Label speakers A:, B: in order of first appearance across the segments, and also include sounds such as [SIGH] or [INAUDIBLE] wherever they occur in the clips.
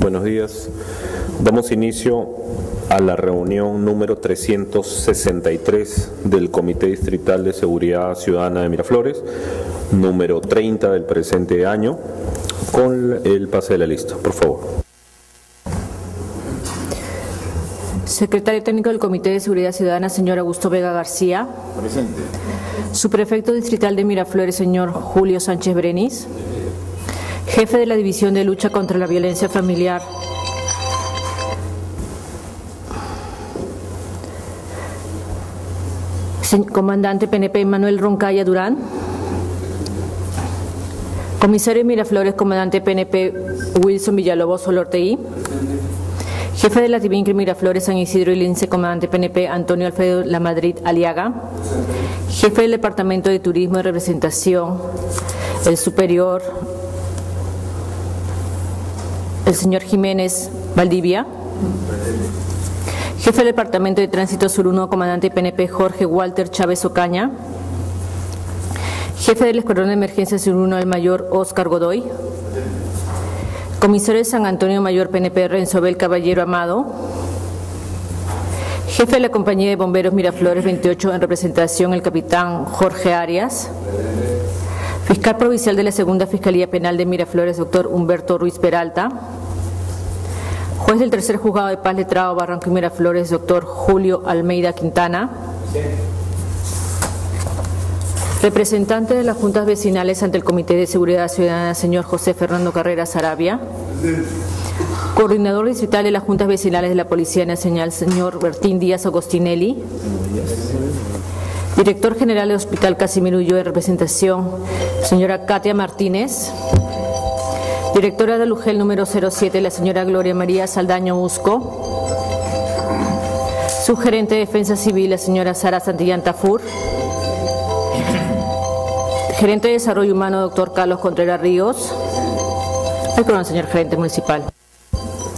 A: Buenos días. Damos inicio a la reunión número 363 del Comité Distrital de Seguridad Ciudadana de Miraflores, número 30 del presente año, con el pase de la lista. Por favor.
B: Secretario Técnico del Comité de Seguridad Ciudadana, señor Augusto Vega García.
C: Presente.
B: Subprefecto Distrital de Miraflores, señor Julio Sánchez Brenis. Jefe de la División de Lucha contra la Violencia Familiar, Comandante PNP Manuel Roncaya Durán. Comisario Miraflores, Comandante PNP Wilson Villalobos Solorteí. Jefe de la Tibincre Miraflores San Isidro y Lince, Comandante PNP Antonio Alfredo Lamadrid Aliaga. Jefe del Departamento de Turismo y Representación, el Superior, el señor Jiménez Valdivia. Jefe del Departamento de Tránsito Sur 1, Comandante PNP Jorge Walter Chávez Ocaña. Jefe del Escuadrón de Emergencia Sur 1, el mayor Oscar Godoy. Comisario de San Antonio Mayor PNP Renzobel Caballero Amado. Jefe de la Compañía de Bomberos Miraflores 28 en representación el capitán Jorge Arias. Fiscal Provincial de la Segunda Fiscalía Penal de Miraflores, doctor Humberto Ruiz Peralta. Juez del Tercer Juzgado de Paz Letrado Barranco y Miraflores, doctor Julio Almeida Quintana. Representante de las juntas vecinales ante el Comité de Seguridad Ciudadana, señor José Fernando Carrera Sarabia. Coordinador distrital de las juntas vecinales de la Policía Nacional, señor Bertín Díaz Agostinelli. Director General del Hospital Casimiro Ulloa de representación, señora Katia Martínez. Directora de Lugel número 07, la señora Gloria María Saldaño Usco. Subgerente de Defensa Civil, la señora Sara Santillán Tafur. Gerente de Desarrollo Humano, doctor Carlos Contreras Ríos. Perdón, señor gerente municipal.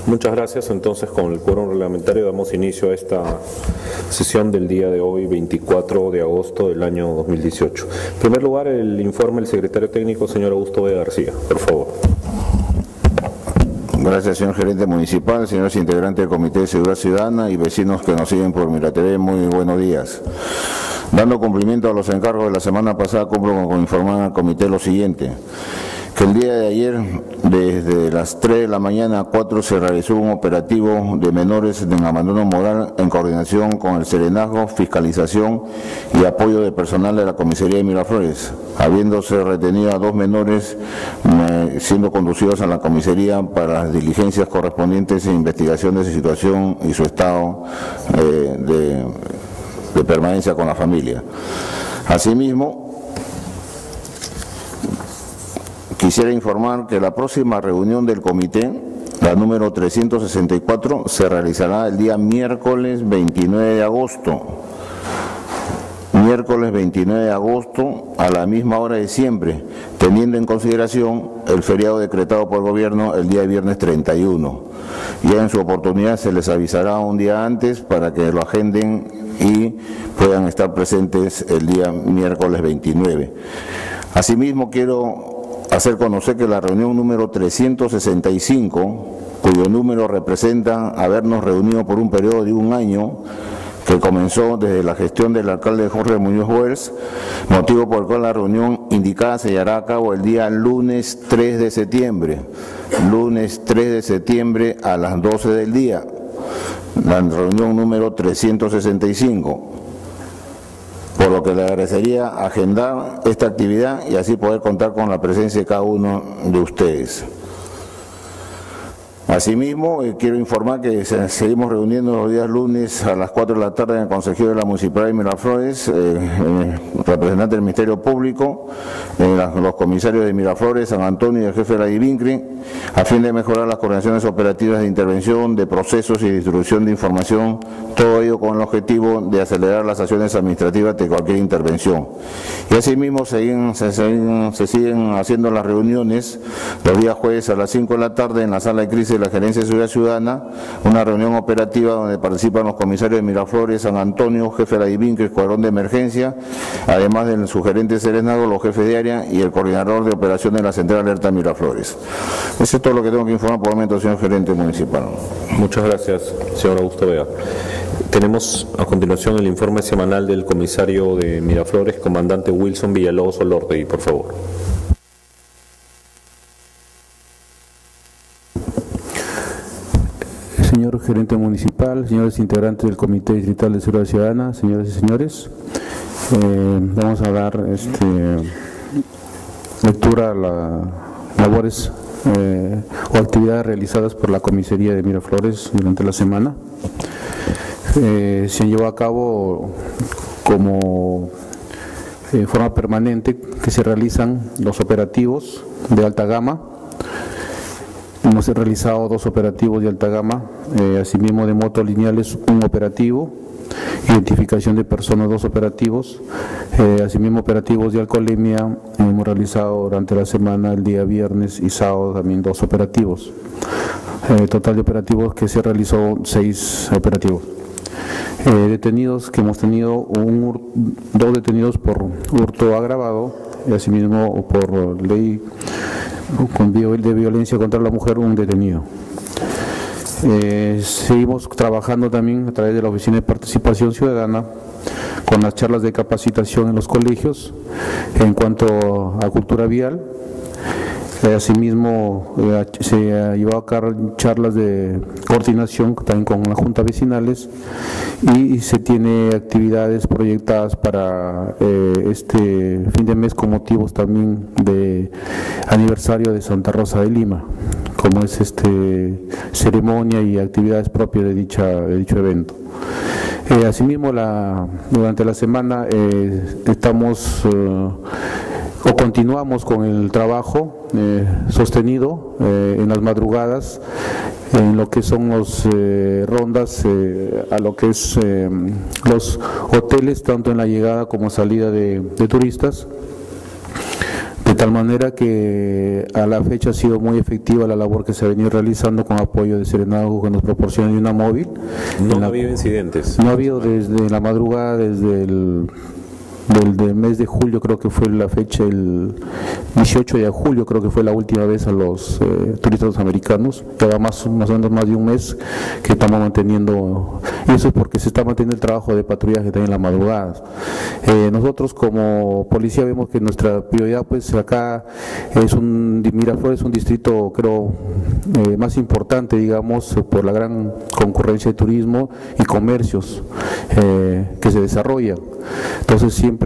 A: Muchas gracias. Entonces, con el quórum reglamentario damos inicio a esta sesión del día de hoy, 24 de agosto del año 2018. En primer lugar, el informe del secretario técnico, señor Augusto B. García. Por favor.
C: Gracias, señor gerente municipal, señores integrantes del Comité de Seguridad Ciudadana y vecinos que nos siguen por Miratv, muy buenos días. Dando cumplimiento a los encargos de la semana pasada, cumplo con informar al comité lo siguiente que el día de ayer, desde las 3 de la mañana a 4, se realizó un operativo de menores en abandono moral en coordinación con el Serenazgo, fiscalización y apoyo de personal de la Comisaría de Miraflores, habiéndose retenido a dos menores siendo conducidos a la comisaría para las diligencias correspondientes en investigación de su situación y su estado eh, de, de permanencia con la familia. Asimismo, Quisiera informar que la próxima reunión del comité, la número 364, se realizará el día miércoles 29 de agosto. Miércoles 29 de agosto a la misma hora de siempre, teniendo en consideración el feriado decretado por el gobierno el día viernes 31. Ya en su oportunidad se les avisará un día antes para que lo agenden y puedan estar presentes el día miércoles 29. Asimismo quiero hacer conocer que la reunión número 365, cuyo número representa habernos reunido por un periodo de un año, que comenzó desde la gestión del alcalde Jorge Muñoz Wells, motivo por el cual la reunión indicada se llevará a cabo el día lunes 3 de septiembre, lunes 3 de septiembre a las 12 del día, la reunión número 365 por lo que le agradecería agendar esta actividad y así poder contar con la presencia de cada uno de ustedes. Asimismo, eh, quiero informar que seguimos reuniendo los días lunes a las 4 de la tarde en el Consejo de la Municipalidad de Miraflores, eh, representante del Ministerio Público, los comisarios de Miraflores, San Antonio y el jefe de la IBINCRI, a fin de mejorar las coordinaciones operativas de intervención, de procesos y distribución de información, todo ello con el objetivo de acelerar las acciones administrativas de cualquier intervención. Y asimismo se, se siguen haciendo las reuniones los días jueves a las 5 de la tarde en la sala de crisis la Gerencia de Seguridad Ciudadana una reunión operativa donde participan los comisarios de Miraflores, San Antonio, jefe de la IBINC, escuadrón de emergencia, además del sugerente Serenado, los jefes de área y el coordinador de operaciones de la Central Alerta Miraflores. Eso es todo lo que tengo que informar por el momento, señor gerente municipal.
A: Muchas gracias, señor Augusto Vega. Tenemos a continuación el informe semanal del comisario de Miraflores, comandante Wilson Villalobos y por favor.
D: Señor gerente municipal, señores integrantes del Comité Distrital de Seguridad Ciudadana, señoras y señores, eh, vamos a dar este, lectura a las labores eh, o actividades realizadas por la comisaría de Miraflores durante la semana. Eh, se llevó a cabo como eh, forma permanente que se realizan los operativos de alta gama. Hemos realizado dos operativos de alta gama, eh, asimismo de motos lineales un operativo, identificación de personas dos operativos, asimismo operativos de alcoholemia hemos realizado durante la semana el día viernes y sábado también dos operativos. total de operativos que se realizó seis operativos. Eh, detenidos que hemos tenido dos detenidos por hurto agravado y asimismo por ley de violencia contra la mujer un detenido. Eh, seguimos trabajando también a través de la Oficina de Participación Ciudadana con las charlas de capacitación en los colegios en cuanto a cultura vial asimismo, eh, se ha llevado a cabo charlas de coordinación también con la Junta Vecinales y, se tiene actividades proyectadas para eh, este fin de mes con motivos también de aniversario de Santa Rosa de Lima, como es este ceremonia y actividades propias de, dicha, dicho evento. asimismo, la, durante la semana estamos o continuamos con el trabajo eh, sostenido eh, en las madrugadas en lo que son los eh, rondas a lo que es los hoteles tanto en la llegada como salida de, turistas de tal manera que a la fecha ha sido muy efectiva la labor que se ha venido realizando con apoyo de Serenado que nos proporciona una móvil.
A: No ha habido incidentes.
D: No ha habido desde la madrugada, desde el del, mes de julio, creo que fue la fecha, el 18 de julio, creo que fue la última vez a los eh, turistas americanos, cada más, más o menos más de un mes que estamos manteniendo, y eso es porque se está manteniendo el trabajo de patrullaje también en las madrugadas. Eh, nosotros como policía vemos que nuestra prioridad pues acá es un, Miraflores es un distrito creo eh, más importante digamos por la gran concurrencia de turismo y comercios que se desarrollan. Entonces siempre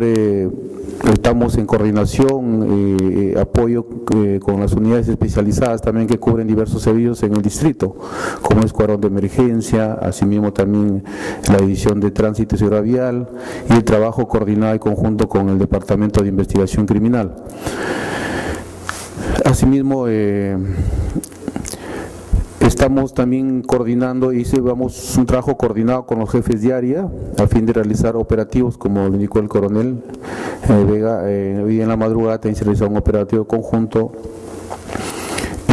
D: estamos en coordinación, eh, apoyo eh, con las unidades especializadas también que cubren diversos servicios en el distrito, como es cuadrón de emergencia, asimismo también la división de tránsito y seguridad vial y el trabajo coordinado y conjunto con el Departamento de Investigación Criminal. Asimismo, eh, Estamos también coordinando y llevamos un trabajo coordinado con los jefes de área a fin de realizar operativos, como lo indicó el coronel eh, Vega, eh, hoy en la madrugada también se realizó un operativo conjunto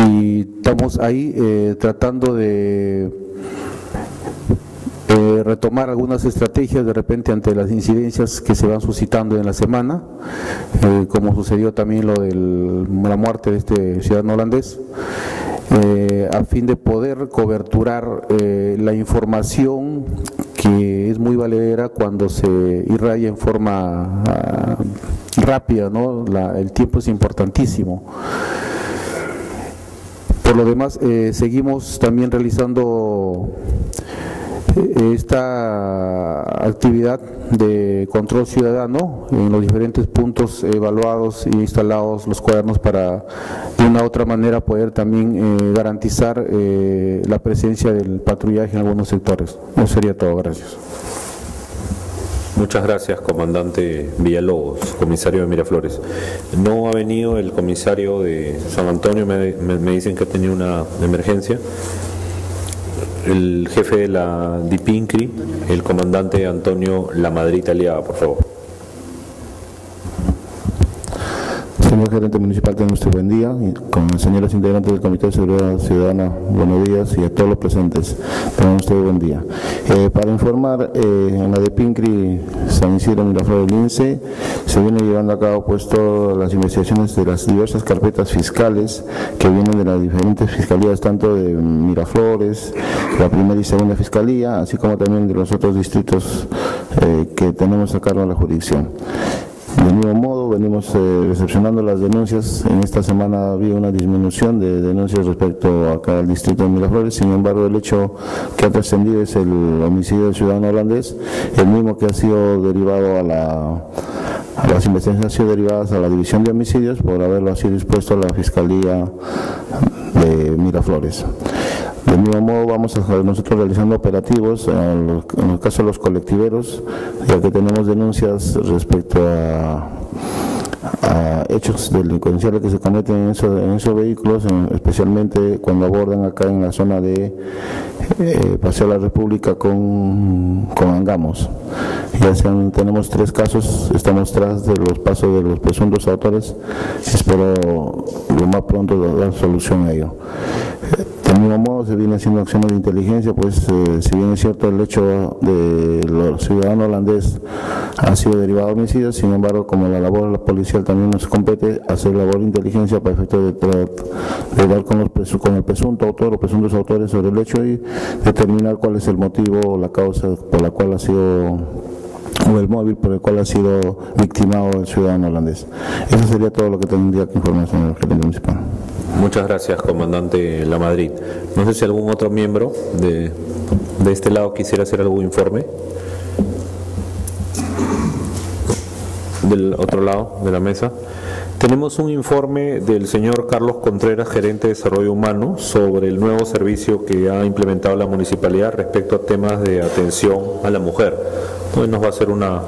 D: y estamos ahí eh, tratando de retomar algunas estrategias de repente ante las incidencias que se van suscitando en la semana, como sucedió también lo de la muerte de este ciudadano holandés. Eh, a fin de poder coberturar eh, la información que es muy valedera cuando se irradia en forma ah, rápida, ¿no? el tiempo es importantísimo. Por lo demás, eh, seguimos también realizando esta actividad de control ciudadano en los diferentes puntos evaluados e instalados los cuadernos para de una u otra manera poder también eh, garantizar eh, la presencia del patrullaje en algunos sectores. Eso sería todo, gracias.
A: Muchas gracias, comandante Villalobos, comisario de Miraflores. No ha venido el comisario de San Antonio, me, me dicen que ha tenido una emergencia el jefe de la DIPINCRI, el comandante Antonio La Madrid Aliaga, por favor.
C: Señor gerente municipal, tenga usted buen día. Y con las señoras integrantes del Comité de Seguridad Ciudadana, buenos días y a todos los presentes, tengan usted buen día. Eh, para informar, eh, en la de Pincri, San Isidro, Miraflores del INSE, se viene llevando a cabo pues todas las investigaciones de las diversas carpetas fiscales que vienen de las diferentes fiscalías, tanto de Miraflores, la primera y segunda fiscalía, así como también de los otros distritos eh, que tenemos a cargo de la jurisdicción. Del mismo modo, venimos eh, recepcionando las denuncias. En esta semana había una disminución de denuncias respecto acá al distrito de Miraflores. Sin embargo, el hecho que ha trascendido es el homicidio del ciudadano holandés, el mismo que ha sido derivado a la las investigaciones han sido derivadas a la División de Homicidios por haberlo así dispuesto a la Fiscalía de Miraflores. Del mismo modo vamos a nosotros realizando operativos en, el caso de los colectiveros, ya que tenemos denuncias respecto a, hechos delincuenciales que se cometen en, eso- en esos vehículos, en- especialmente cuando abordan acá en la zona de eh, Paseo de la República con, con Angamos. Ya tenemos tres casos, estamos tras de los pasos de los presuntos autores, espero lo más pronto dar solución a ello. Mismo modo se viene haciendo acciones de inteligencia, pues eh, si bien es cierto el hecho de los ciudadanos holandés ha sido derivado de homicidios, sin embargo como la labor policial también nos compete hacer labor de inteligencia para efecto de, de dar con, los con el presunto autor o presuntos autores sobre el hecho y determinar cuál es el motivo o la causa por la cual ha sido o el móvil por el cual ha sido victimado el ciudadano holandés. Eso sería todo lo que tendría que informar, señor gerente municipal.
A: Muchas gracias, comandante La Madrid. No sé si algún otro miembro de, de este lado quisiera hacer algún informe. Del otro lado de la mesa. Tenemos un informe del señor Carlos Contreras, gerente de Desarrollo Humano, sobre el nuevo servicio que ha implementado la municipalidad respecto a temas de atención a la mujer. Hoy nos va a hacer una,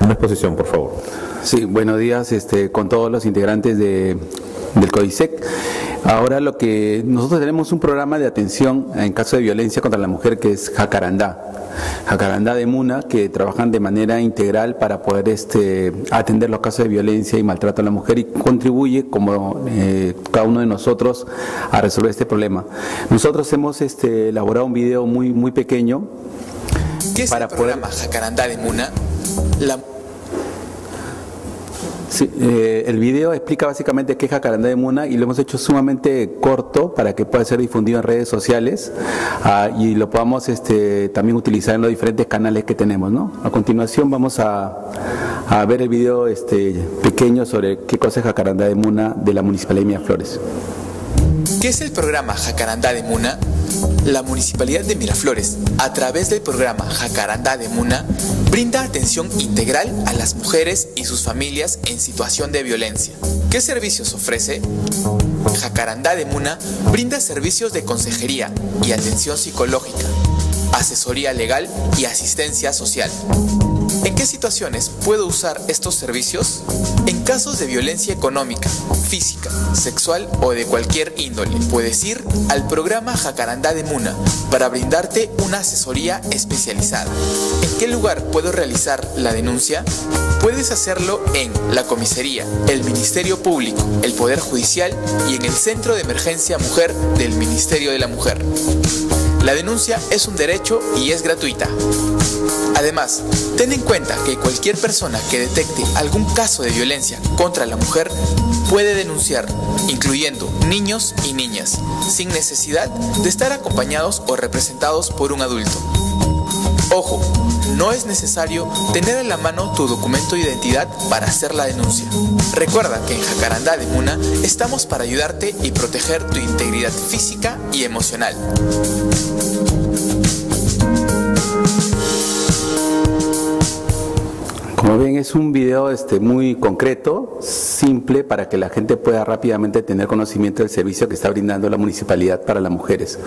A: una exposición, por favor.
E: Sí, buenos días este, con todos los integrantes de, del CODISEC. Ahora lo que nosotros tenemos un programa de atención en caso de violencia contra la mujer que es Jacarandá. Jacarandá de Muna, que trabajan de manera integral para poder este, atender los casos de violencia y maltrato a la mujer y contribuye, como eh, cada uno de nosotros, a resolver este problema. Nosotros hemos este, elaborado un video muy, muy pequeño
F: ¿Qué es
E: Para
F: el programa Jacarandá de Muna? La
E: Sí, eh, el video explica básicamente qué es Jacarandá de Muna y lo hemos hecho sumamente corto para que pueda ser difundido en redes sociales ah, y lo podamos este, también utilizar en los diferentes canales que tenemos. ¿no? A continuación vamos a, a ver el video este, pequeño sobre qué cosa es Jacarandá de Muna de la Municipalidad de Miraflores.
F: ¿Qué es el programa Jacarandá de Muna? La Municipalidad de Miraflores, a través del programa Jacarandá de Muna, brinda atención integral a las mujeres y sus familias en situación de violencia. ¿Qué servicios ofrece? Jacarandá de Muna brinda servicios de consejería y atención psicológica, asesoría legal y asistencia social. ¿En qué situaciones puedo usar estos servicios? En casos de violencia económica, física, sexual o de cualquier índole, puedes ir al programa Jacarandá de Muna para brindarte una asesoría especializada. ¿En qué lugar puedo realizar la denuncia? Puedes hacerlo en la comisaría, el Ministerio Público, el Poder Judicial y en el Centro de Emergencia Mujer del Ministerio de la Mujer. La denuncia es un derecho y es gratuita. Además, ten en cuenta que cualquier persona que detecte algún caso de violencia contra la mujer puede denunciar, incluyendo niños y niñas, sin necesidad de estar acompañados o representados por un adulto. Ojo, no es necesario tener en la mano tu documento de identidad para hacer la denuncia. Recuerda que en Jacarandá de Muna estamos para ayudarte y proteger tu integridad física y emocional.
E: Como ven, es un video este, muy concreto, simple, para que la gente pueda rápidamente tener conocimiento del servicio que está brindando la municipalidad para las mujeres.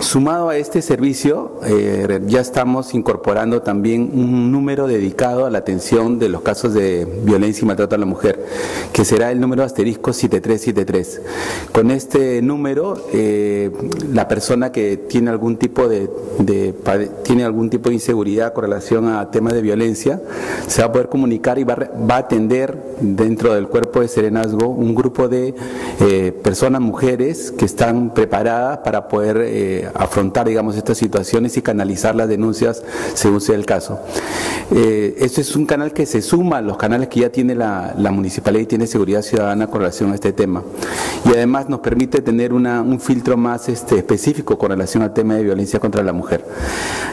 E: Sumado a este servicio, eh, ya estamos incorporando también un número dedicado a la atención de los casos de violencia y maltrato a la mujer, que será el número asterisco 7373. Con este número, eh, la persona que tiene algún tipo de, de tiene algún tipo de inseguridad con relación a temas de violencia, se va a poder comunicar y va, a atender dentro del cuerpo de Serenazgo un grupo de eh, personas, mujeres, que están preparadas para poder eh, afrontar, digamos, estas situaciones y canalizar las denuncias según sea el caso. Eh, este es un canal que se suma a los canales que ya tiene la, municipalidad y tiene seguridad ciudadana con relación a este tema. Y además nos permite tener un filtro más este, específico con relación al tema de violencia contra la mujer.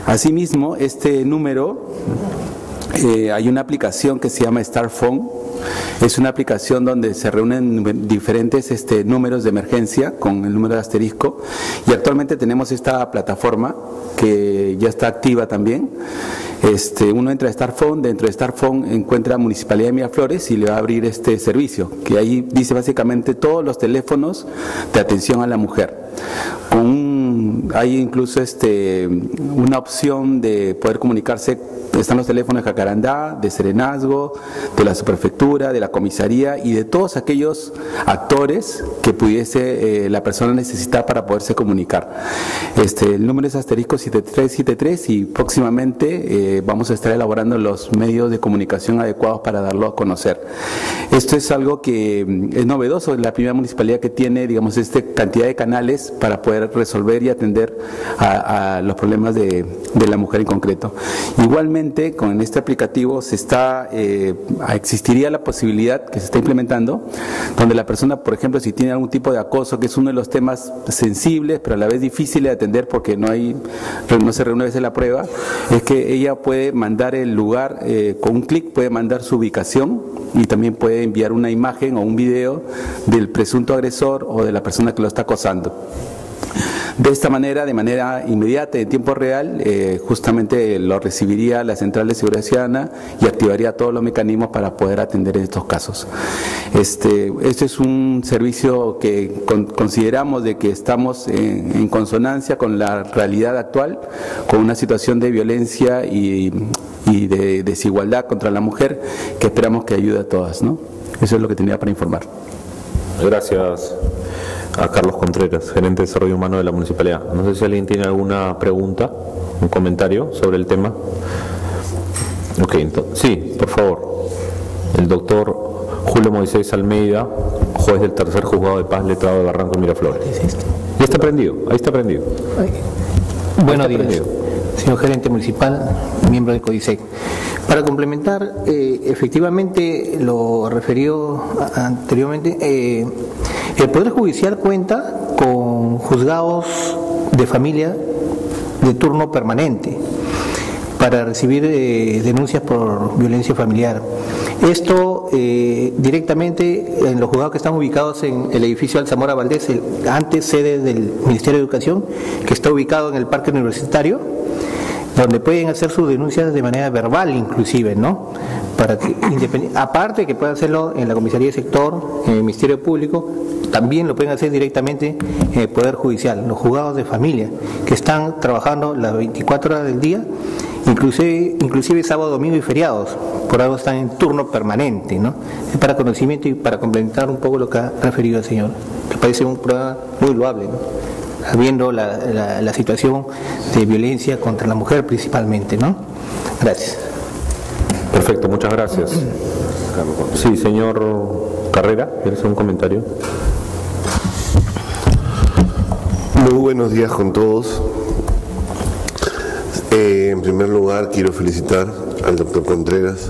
E: Asimismo, este número, eh, hay una aplicación que se llama Starphone, es una aplicación donde se reúnen diferentes este, números de emergencia con el número de asterisco y actualmente tenemos esta plataforma que ya está activa también. Este, uno entra a Starphone, dentro de Starphone encuentra Municipalidad de Miraflores y le va a abrir este servicio, que ahí dice básicamente todos los teléfonos de atención a la mujer. Con hay incluso este, una opción de poder comunicarse están los teléfonos de Jacarandá, de Serenazgo, de la subprefectura, de la comisaría y de todos aquellos actores que pudiese eh, la persona necesitar para poderse comunicar. Este, el número es asterisco 7373 y próximamente eh, vamos a estar elaborando los medios de comunicación adecuados para darlo a conocer. Esto es algo que mm, es novedoso en la primera municipalidad que tiene, digamos, esta cantidad de canales para poder resolver y atender a, los problemas de, de la mujer en concreto. Igualmente, con este aplicativo se está, eh, existiría la posibilidad que se está implementando, donde la persona, por ejemplo, si tiene algún tipo de acoso, que es uno de los temas sensibles, pero a la vez difícil de atender porque no hay, no se reúne a veces la prueba, es que ella puede mandar el lugar, eh, con un clic puede mandar su ubicación y también puede enviar una imagen o un video del presunto agresor o de la persona que lo está acosando. De esta manera, de manera inmediata, en tiempo real, eh, justamente lo recibiría la Central de Seguridad Ciudadana y activaría todos los mecanismos para poder atender estos casos. Este, este es un servicio que consideramos de que estamos en, consonancia con la realidad actual, con una situación de violencia y, y de desigualdad contra la mujer que esperamos que ayude a todas. ¿no? Eso es lo que tenía para informar.
A: Gracias a Carlos Contreras, gerente de desarrollo humano de la municipalidad. No sé si alguien tiene alguna pregunta, un comentario sobre el tema. Ok, entonces, sí, por favor. El doctor Julio Moisés Almeida, juez del tercer juzgado de paz letrado de Barranco Miraflores. Ya está prendido, ahí está prendido.
G: Buenos días, señor gerente municipal, miembro de CODISEC. Para complementar, eh, efectivamente lo referió anteriormente, eh, el Poder Judicial cuenta con juzgados de familia de turno permanente para recibir eh, denuncias por violencia familiar. Esto eh, directamente en los juzgados que están ubicados en el edificio Alzamora Valdés, el, antes sede del Ministerio de Educación, que está ubicado en el Parque Universitario, donde pueden hacer sus denuncias de manera verbal inclusive, ¿no? Para que, aparte que puedan hacerlo en la comisaría de sector, en el Ministerio Público, también lo pueden hacer directamente en el Poder Judicial, los juzgados de familia, que están trabajando las 24 horas del día, inclusive, inclusive sábado, domingo y feriados, por algo están en turno permanente, ¿no? Es para conocimiento y para complementar un poco lo que ha referido el señor. Me parece un programa muy loable, ¿no? Viendo la, la, situación de violencia contra la mujer principalmente, ¿no? Gracias.
A: Perfecto, muchas gracias. Sí, señor Carrera, ¿quieres un comentario?
H: Muy buenos días con todos. Eh, en primer lugar, quiero felicitar al doctor Contreras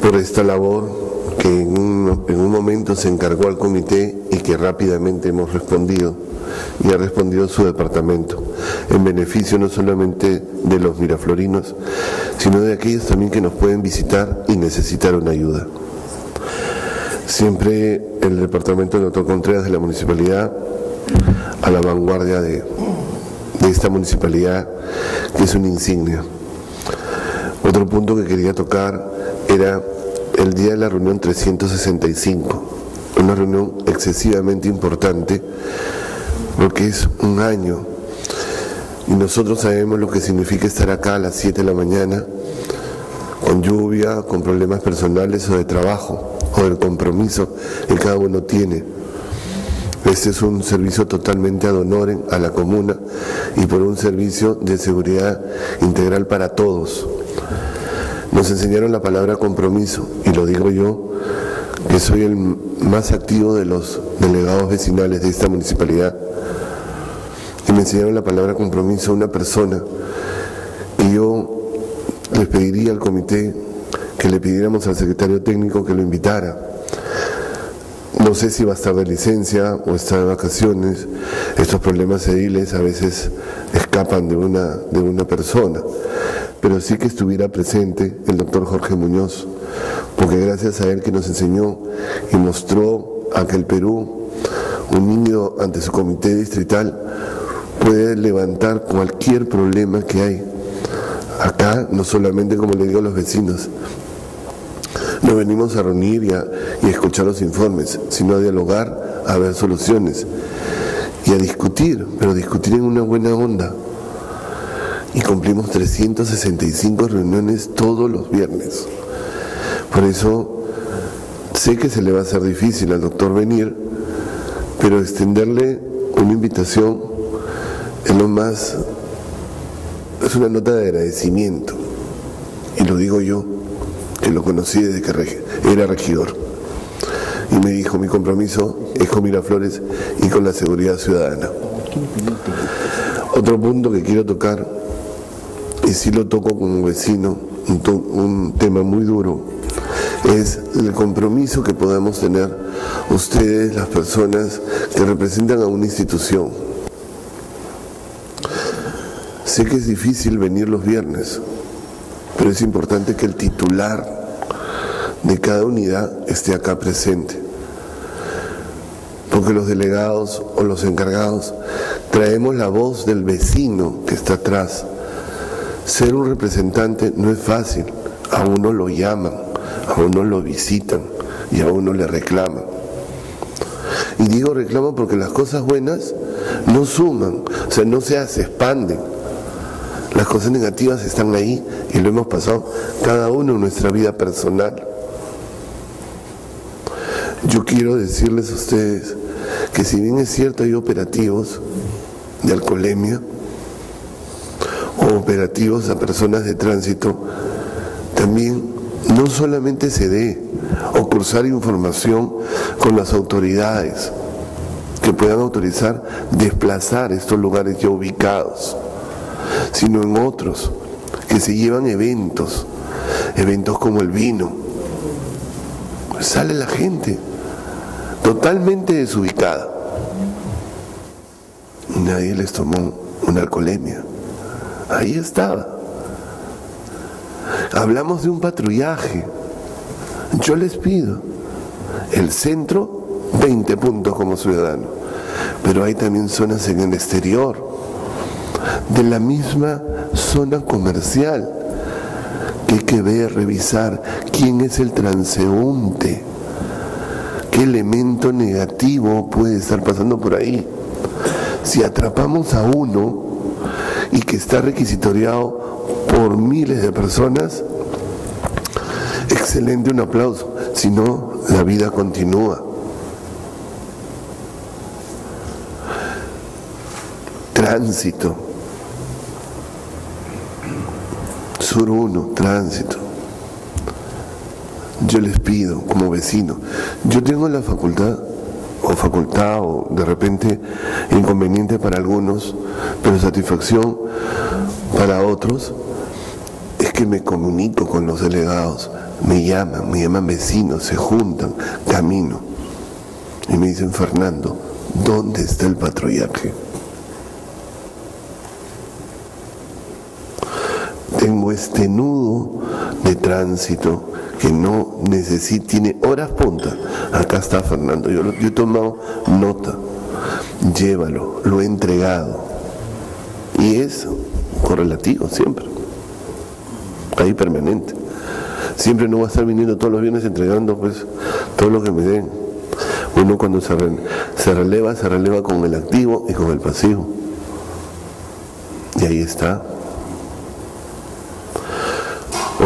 H: por esta labor que en un, en un momento se encargó al comité y que rápidamente hemos respondido y ha respondido su departamento, en beneficio no solamente de los miraflorinos, sino de aquellos también que nos pueden visitar y necesitar una ayuda. Siempre el departamento del doctor Contreras de la municipalidad a la vanguardia de, esta municipalidad, que es una insignia. Otro punto que quería tocar era el día de la reunión 365, una reunión excesivamente importante porque es un año y nosotros sabemos lo que significa estar acá a las 7 de la mañana con lluvia, con problemas personales o de trabajo o del compromiso que cada uno tiene este es un servicio totalmente ad honorem a la comuna y por un servicio de seguridad integral para todos. Nos enseñaron la palabra compromiso, y lo digo yo, que soy el más activo de los delegados vecinales de esta municipalidad. Y me enseñaron la palabra compromiso a una persona. Y yo les pediría al comité que le pidiéramos al secretario técnico que lo invitara. No sé si va a estar de licencia o está de vacaciones. Estos problemas ediles a veces escapan de una, de una persona. Pero sí que estuviera presente el doctor Jorge Muñoz, porque gracias a él que nos enseñó y mostró a que el Perú, unido ante su comité distrital, puede levantar cualquier problema que hay. Acá, no solamente como le digo a los vecinos, no venimos a reunir y a, y a escuchar los informes, sino a dialogar, a ver soluciones y a discutir, pero discutir en una buena onda. Y cumplimos 365 reuniones todos los viernes. Por eso sé que se le va a hacer difícil al doctor venir, pero extenderle una invitación es lo más, es una nota de agradecimiento. Y lo digo yo, que lo conocí desde que era regidor. Y me dijo, mi compromiso es con Miraflores y con la seguridad ciudadana. Otro punto que quiero tocar, y si lo toco como vecino, un, un tema muy duro, es el compromiso que podamos tener ustedes, las personas que representan a una institución. Sé que es difícil venir los viernes, pero es importante que el titular de cada unidad esté acá presente. Porque los delegados o los encargados traemos la voz del vecino que está atrás. Ser un representante no es fácil, a uno lo llaman, a uno lo visitan y a uno le reclaman. Y digo reclaman porque las cosas buenas no suman, o sea, no se hace, expanden. Las cosas negativas están ahí y lo hemos pasado cada uno en nuestra vida personal. Yo quiero decirles a ustedes que si bien es cierto hay operativos de alcoholemia operativos a personas de tránsito, también no solamente se dé o cruzar información con las autoridades que puedan autorizar desplazar estos lugares ya ubicados, sino en otros que se llevan eventos, eventos como el vino. Sale la gente totalmente desubicada. Nadie les tomó una alcoholemia. Ahí estaba. Hablamos de un patrullaje. Yo les pido, el centro, 20 puntos como ciudadano, pero hay también zonas en el exterior, de la misma zona comercial, que hay que ver, revisar quién es el transeúnte qué elemento negativo puede estar pasando por ahí. Si atrapamos a uno y que está requisitoriado por miles de personas, excelente, un aplauso. Si no, la vida continúa. Tránsito. Sur 1, tránsito yo les pido como vecino, yo tengo la facultad o facultad o de repente inconveniente para algunos, pero satisfacción para otros, es que me comunico con los delegados, me llaman, me llaman vecinos, se juntan, camino y me dicen, Fernando, ¿dónde está el patrullaje? Tengo este nudo de tránsito que no necesita, tiene horas punta. Acá está Fernando, yo, yo he tomado nota, llévalo, lo he entregado. Y es correlativo siempre, ahí permanente. Siempre no va a estar viniendo todos los viernes entregando pues todo lo que me den. Uno cuando se, se releva, se releva con el activo y con el pasivo. Y ahí está.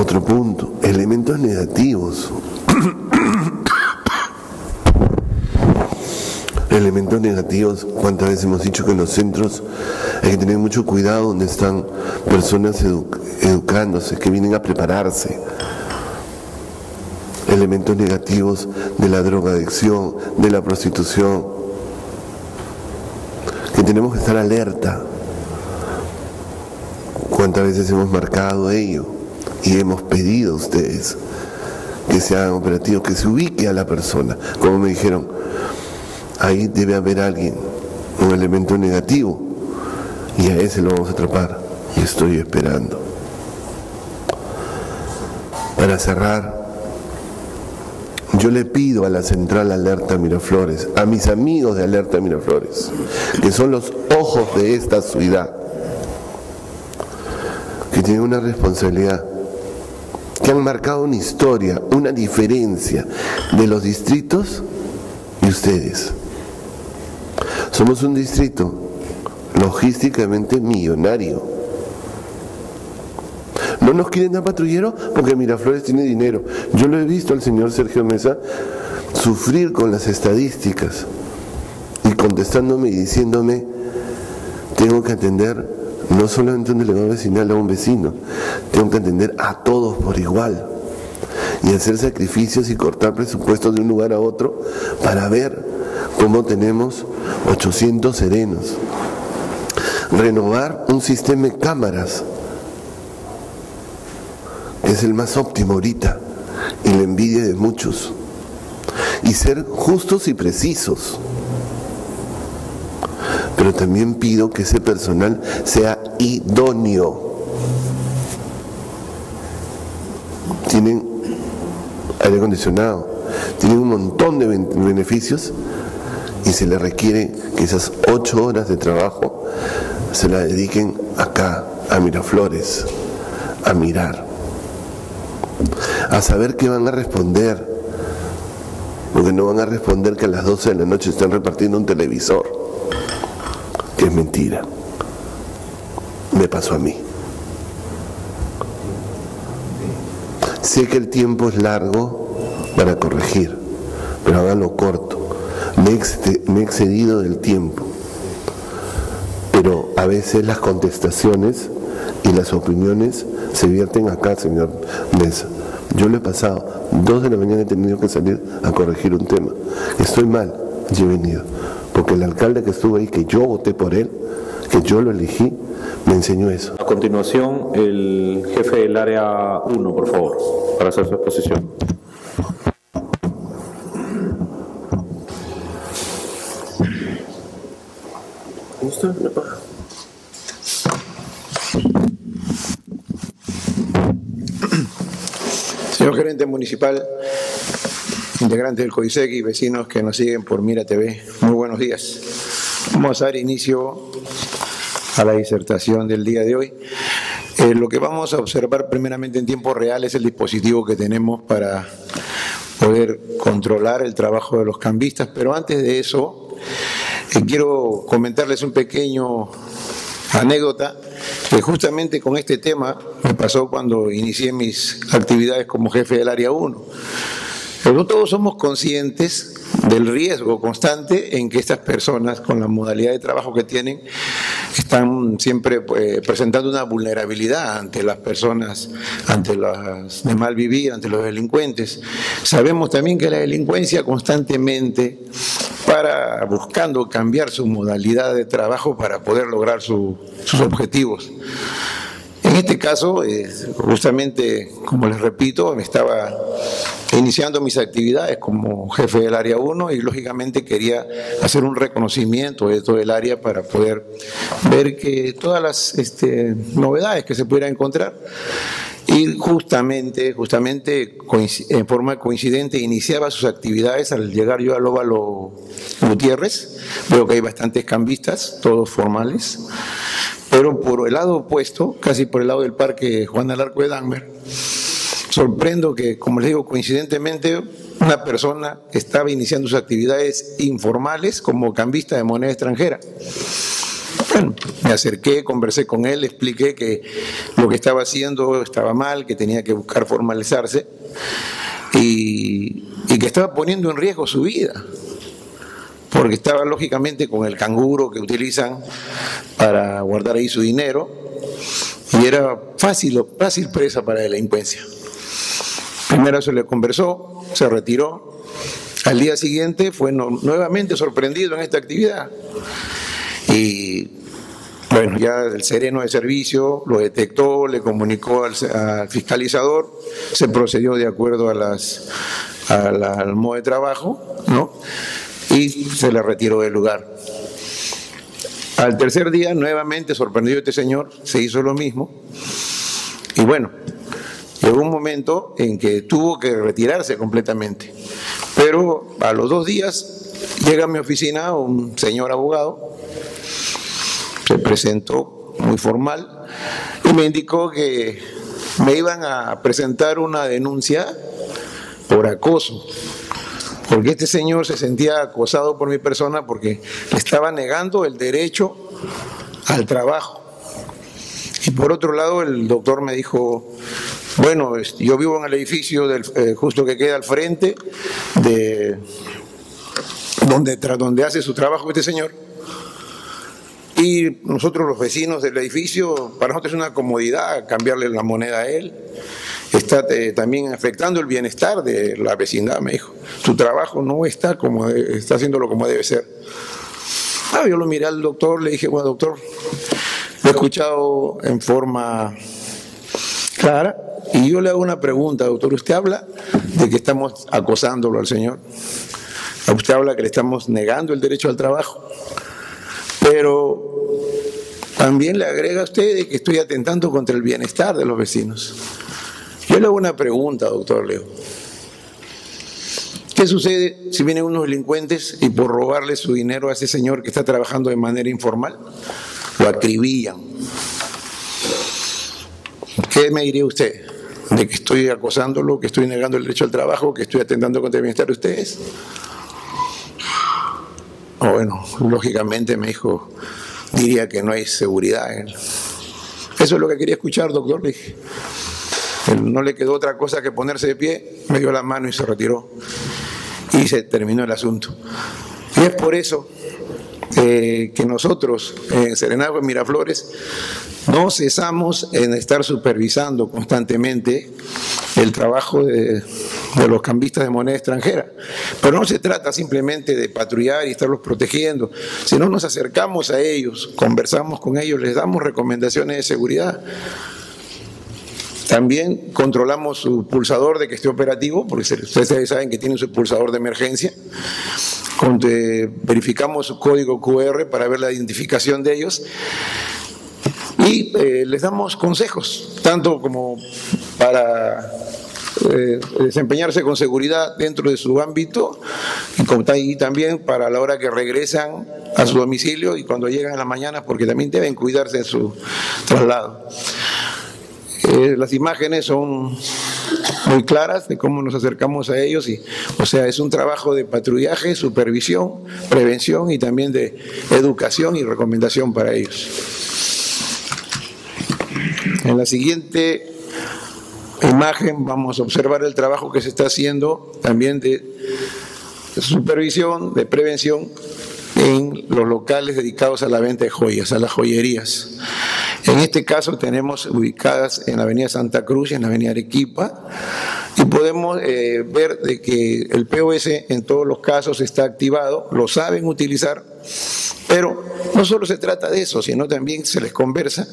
H: Otro punto, elementos negativos. [COUGHS] elementos negativos. ¿Cuántas veces hemos dicho que en los centros hay que tener mucho cuidado donde están personas educándose, que vienen a prepararse? Elementos negativos de la drogadicción, de la prostitución, que tenemos que estar alerta. ¿Cuántas veces hemos marcado ello y hemos pedido a ustedes que se hagan operativos, que se ubique a la persona? Como me dijeron, ahí debe haber alguien, un elemento negativo, y a ese lo vamos a atrapar. Y estoy esperando. Para cerrar, yo le pido a la Central Alerta Miraflores, a mis amigos de Alerta Miraflores, que son los ojos de esta ciudad, que tienen una responsabilidad, que han marcado una historia, una diferencia de los distritos y ustedes. Somos un distrito logísticamente millonario. No nos quieren dar patrullero porque Miraflores tiene dinero. Yo lo he visto al señor Sergio Mesa sufrir con las estadísticas y contestándome y diciéndome, tengo que atender no solamente un delegado vecinal, a un vecino, tengo que atender a todos por igual y hacer sacrificios y cortar presupuestos de un lugar a otro para ver cómo tenemos 800 serenos. Renovar un sistema de cámaras, que es el más óptimo ahorita, y la envidia de muchos. Y ser justos y precisos. Pero también pido que ese personal sea idóneo. Tienen aire acondicionado, tienen un montón de beneficios y se le requiere que esas ocho horas de trabajo se la dediquen acá, a Miraflores, a mirar, a saber qué van a responder, porque no van a responder que a las 12 de la noche están repartiendo un televisor, es mentira. Me pasó a mí. Sé que el tiempo es largo para corregir, pero háganlo corto me he excedido del tiempo, pero a veces las contestaciones y las opiniones se vierten acá, señor Mesa. Yo lo he pasado, dos de la mañana he tenido que salir a corregir un tema. Estoy mal, y he venido, porque el alcalde que estuvo ahí, que yo voté por él, que yo lo elegí, me enseñó eso.
A: A continuación, el jefe del área 1, por favor, para hacer su exposición.
I: Señor gerente municipal, integrante del COISEC y vecinos que nos siguen por Mira TV, muy buenos días. Vamos a dar inicio a la disertación del día de hoy. Eh, lo que vamos a observar primeramente en tiempo real es el dispositivo que tenemos para poder controlar el trabajo de los cambistas, pero antes de eso quiero comentarles un pequeño anécdota que justamente con este tema me pasó cuando inicié mis actividades como jefe del área 1. Pero todos somos conscientes del riesgo constante en que estas personas, con la modalidad de trabajo que tienen, están siempre eh, presentando una vulnerabilidad ante las personas, ante las de mal vivir, ante los delincuentes. Sabemos también que la delincuencia constantemente para buscando cambiar su modalidad de trabajo para poder lograr sus objetivos. En este caso, eh, justamente, como les repito, me estaba iniciando mis actividades como jefe del área 1 y lógicamente quería hacer un reconocimiento de todo el área para poder ver que todas las este, novedades que se pudieran encontrar. Y justamente, justamente en forma coincidente iniciaba sus actividades al llegar yo al óvalo Gutiérrez, veo que hay bastantes cambistas, todos formales, pero por el lado opuesto, casi por el lado del parque Juan Alarco de Danmer, sorprendo que, como les digo, coincidentemente, una persona estaba iniciando sus actividades informales como cambista de moneda extranjera. Bueno, me acerqué, conversé con él, expliqué que lo que estaba haciendo estaba mal, que tenía que buscar formalizarse y, y que estaba poniendo en riesgo su vida. porque estaba lógicamente con el canguro que utilizan para guardar ahí su dinero y era fácil, fácil presa para la delincuencia. Primero se le conversó, se retiró. Al día siguiente fue nuevamente sorprendido en esta actividad. Y bueno, ya el sereno de servicio lo detectó, le comunicó al, fiscalizador, se procedió de acuerdo a las, al modo de trabajo, ¿no? Y se le retiró del lugar. Al tercer día, nuevamente sorprendido este señor, se hizo lo mismo. Y bueno, llegó un momento en que tuvo que retirarse completamente. Pero a los dos días llega a mi oficina un señor abogado, se presentó muy formal y me indicó que me iban a presentar una denuncia por acoso porque este señor se sentía acosado por mi persona porque le estaba negando el derecho al trabajo. Y por otro lado, el doctor me dijo, bueno, yo vivo en el edificio del, eh, justo que queda al frente de donde, donde hace su trabajo este señor. Y nosotros los vecinos del edificio, para nosotros es una comodidad cambiarle la moneda a él está eh, también afectando el bienestar de la vecindad, me dijo. Tu trabajo no está como está haciéndolo como debe ser. Ah, yo lo miré al doctor, le dije, bueno, doctor, lo he escuchado en forma clara y yo le hago una pregunta, doctor. Usted habla de que estamos acosándolo al Señor. Usted habla que le estamos negando el derecho al trabajo. Pero también le agrega a usted de que estoy atentando contra el bienestar de los vecinos. Yo le hago una pregunta, doctor Leo. ¿Qué sucede si vienen unos delincuentes y por robarle su dinero a ese señor que está trabajando de manera informal, lo acribillan? ¿Qué me diría usted? ¿De que estoy acosándolo, que estoy negando el derecho al trabajo, que estoy atentando contra el bienestar de ustedes? bueno, lógicamente me dijo, diría que no hay seguridad en él. Eso es lo que quería escuchar, doctor. Le no le quedó otra cosa que ponerse de pie, me dio la mano y se retiró. Y se terminó el asunto. Y es por eso eh, que nosotros en Serenazgo en Miraflores no cesamos en estar supervisando constantemente el trabajo de, de, los cambistas de moneda extranjera. Pero no se trata simplemente de patrullar y estarlos protegiendo, sino nos acercamos a ellos, conversamos con ellos, les damos recomendaciones de seguridad. También controlamos su pulsador de que esté operativo, porque ustedes saben que tiene su pulsador de emergencia. verificamos su código QR para ver la identificación de ellos y eh, les damos consejos, tanto como para eh, desempeñarse con seguridad dentro de su ámbito y, y también para la hora que regresan a su domicilio y cuando llegan a la mañana porque también deben cuidarse en su traslado. Eh, las imágenes son muy claras de cómo nos acercamos a ellos y, o sea, es un trabajo de patrullaje, supervisión, prevención y también de educación y recomendación para ellos. En la siguiente imagen vamos a observar el trabajo que se está haciendo también de supervisión, de prevención en los locales dedicados a la venta de joyas, a las joyerías. En este caso tenemos ubicadas en la avenida Santa Cruz y en la avenida Arequipa y podemos eh, ver de que el POS en todos los casos está activado, lo saben utilizar, pero no solo se trata de eso, sino también se les conversa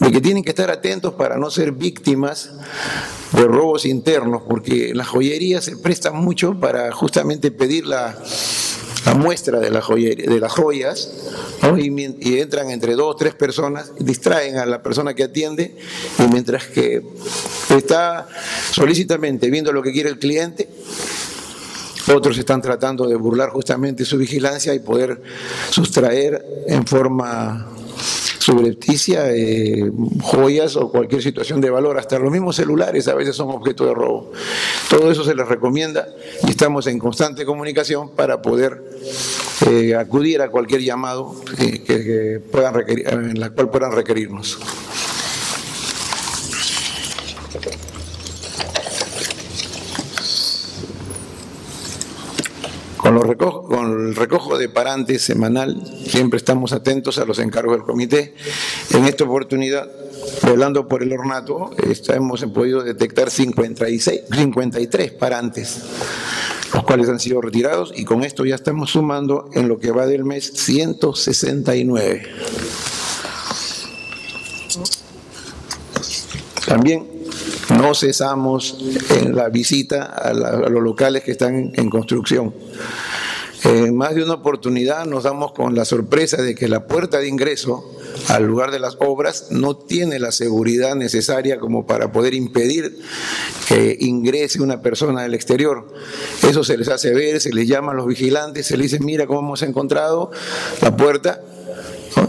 I: de que tienen que estar atentos para no ser víctimas de robos internos, porque la joyería se presta mucho para justamente pedir la la muestra de, la de las joyas y, entran entre dos o tres personas, distraen a la persona que atiende y mientras que está solícitamente viendo lo que quiere el cliente, otros están tratando de burlar justamente su vigilancia y poder sustraer en forma subrepticia, eh, joyas o cualquier situación de valor, hasta los mismos celulares a veces son objeto de robo. Todo eso se les recomienda y estamos en constante comunicación para poder eh, acudir a cualquier llamado eh, que, puedan requerir, en la cual puedan requerirnos. Con el recojo de parantes semanal, siempre estamos atentos a los encargos del comité. En esta oportunidad, velando por el ornato, hemos podido detectar 56, 53 parantes, los cuales han sido retirados y con esto ya estamos sumando en lo que va del mes 169. También no cesamos en la visita a, los locales que están en construcción. En más de una oportunidad nos damos con la sorpresa de que la puerta de ingreso al lugar de las obras no tiene la seguridad necesaria como para poder impedir que ingrese una persona del exterior. Eso se les hace ver, se les llama a los vigilantes, se les dice, mira cómo hemos encontrado la puerta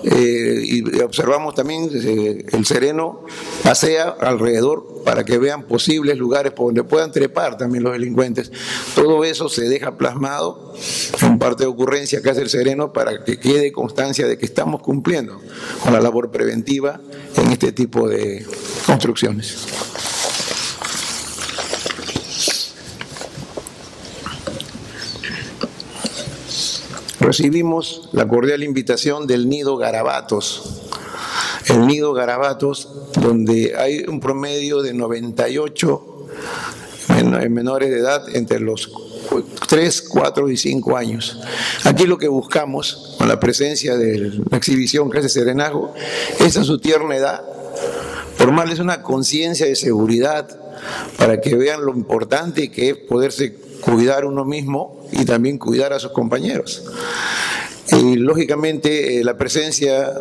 I: eh, y observamos también eh, el sereno pasea alrededor para que vean posibles lugares por donde puedan trepar también los delincuentes. Todo eso se deja plasmado en parte de ocurrencia que hace el sereno para que quede constancia de que estamos cumpliendo con la labor preventiva en este tipo de construcciones. Recibimos la cordial invitación del Nido Garabatos. El Nido Garabatos, donde hay un promedio de 98 menores de edad entre los 3, 4 y 5 años. Aquí lo que buscamos con la presencia de la exhibición que hace Serenago es a su tierna edad formarles una conciencia de seguridad para que vean lo importante que es poderse cuidar uno mismo y también cuidar a sus compañeros. Y lógicamente eh, la presencia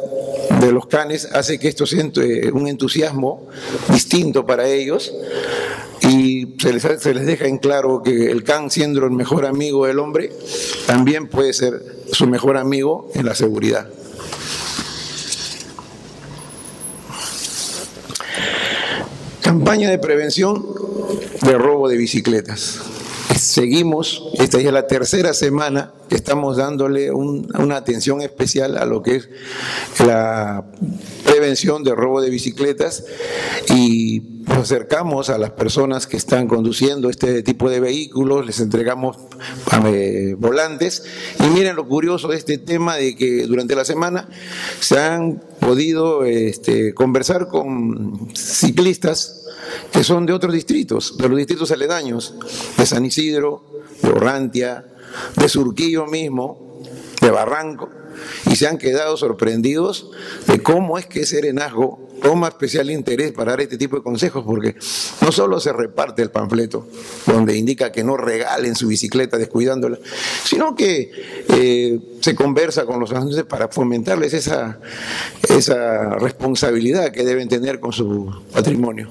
I: de los canes hace que esto sea un entusiasmo distinto para ellos y se les, se les deja en claro que el can siendo el mejor amigo del hombre también puede ser su mejor amigo en la seguridad. Campaña de prevención de robo de bicicletas seguimos, esta es la tercera semana estamos dándole una atención especial a lo que es la prevención de robo de bicicletas y nos acercamos a las personas que están conduciendo este tipo de vehículos, les entregamos eh, volantes. Y miren lo curioso de este tema de que durante la semana se han podido este, conversar con ciclistas que son de otros distritos, de los distritos aledaños, de San Isidro, de Orrantia, de Surquillo mismo, de Barranco, y se han quedado sorprendidos de cómo es que ese Serenazgo toma especial interés para dar este tipo de consejos, porque no solo se reparte el panfleto donde indica que no regalen su bicicleta descuidándola, sino que eh, se conversa con los anunciantes para fomentarles esa, esa responsabilidad que deben tener con su patrimonio.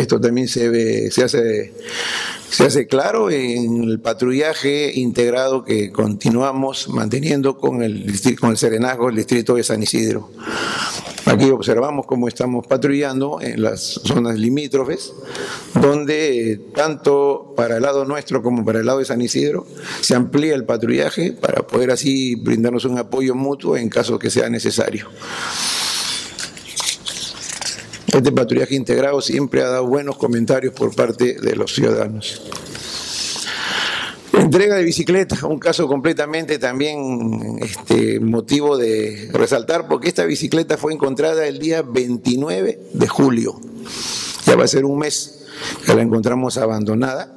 I: Esto también se, ve, se, hace, se hace claro en el patrullaje integrado que continuamos manteniendo con el, con el Serenazgo, el distrito de San Isidro. Aquí observamos cómo estamos patrullando en las zonas limítrofes, donde tanto para el lado nuestro como para el lado de San Isidro se amplía el patrullaje para poder así brindarnos un apoyo mutuo en caso que sea necesario. Este patrullaje integrado siempre ha dado buenos comentarios por parte de los ciudadanos. Entrega de bicicleta, un caso completamente también este, motivo de resaltar, porque esta bicicleta fue encontrada el día 29 de julio. Ya va a ser un mes que la encontramos abandonada